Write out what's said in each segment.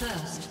First,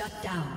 Shut down.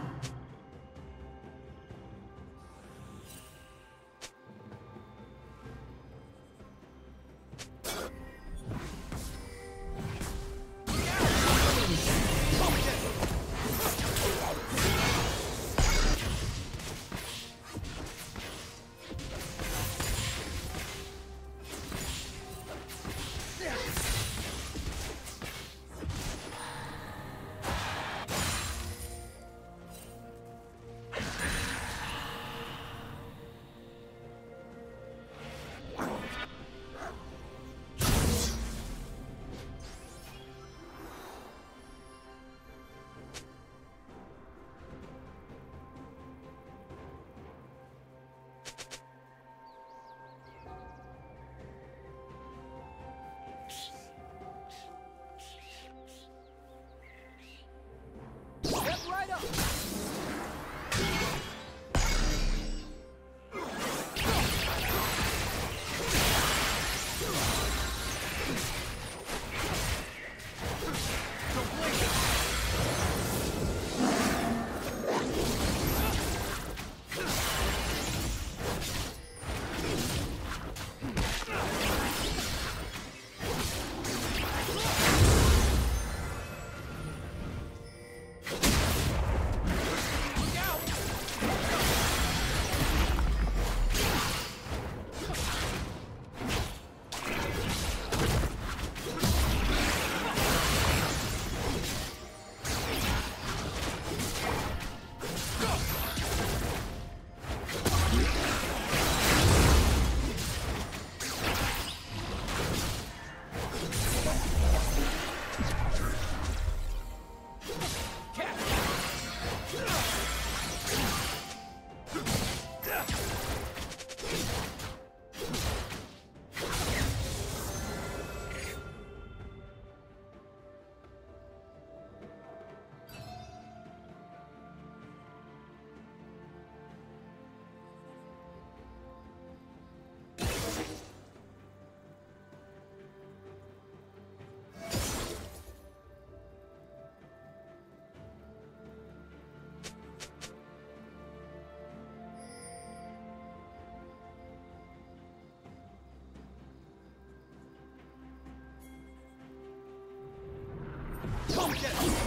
Get.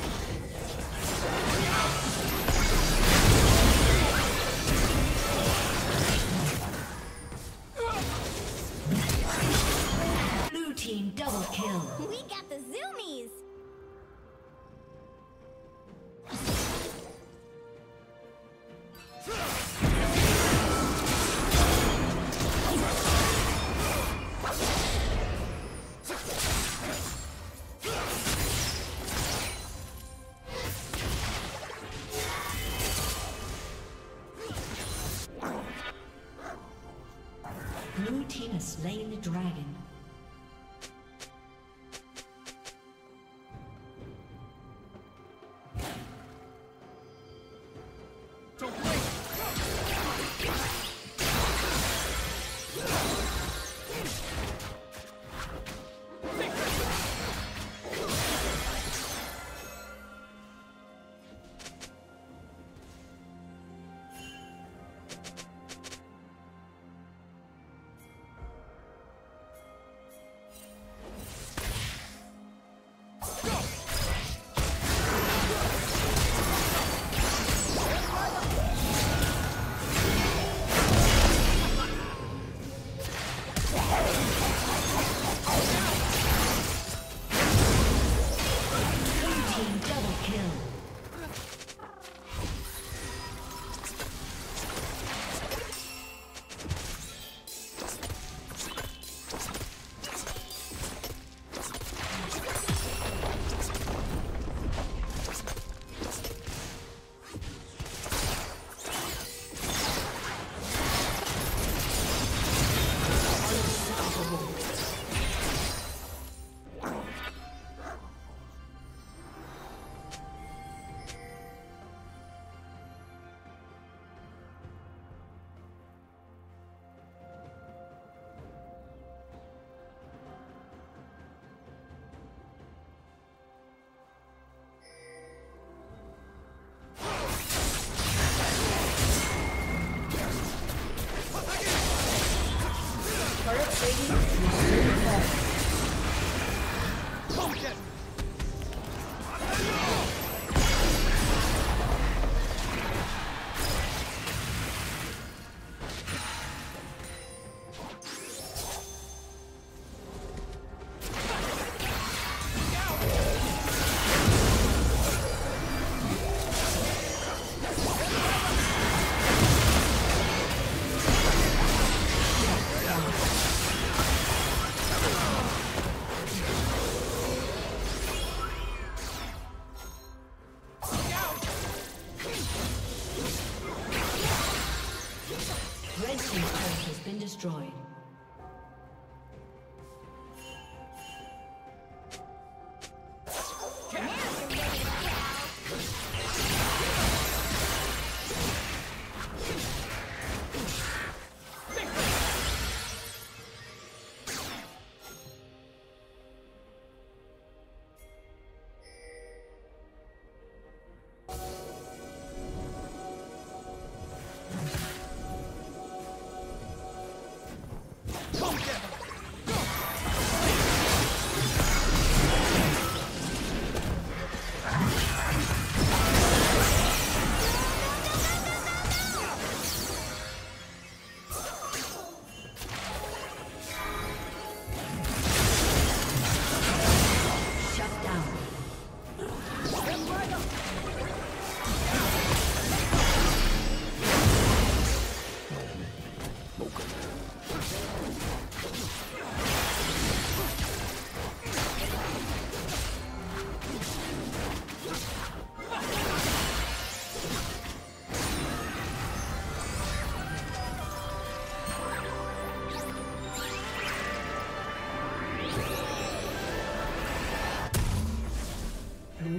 Destroyed.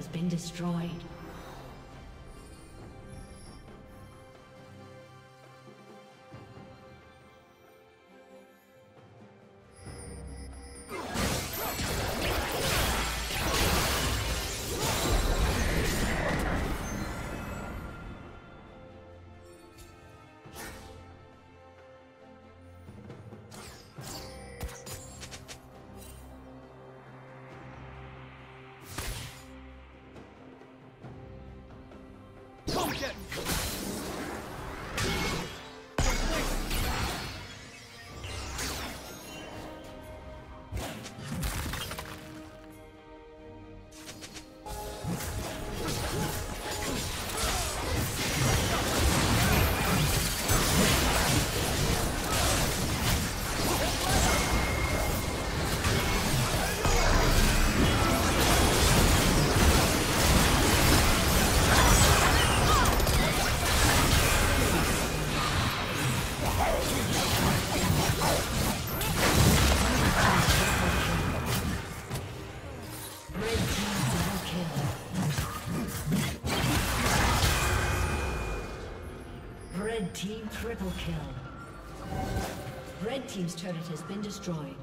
Has been destroyed. Get me. Red team triple kill. Red Team's turret has been destroyed.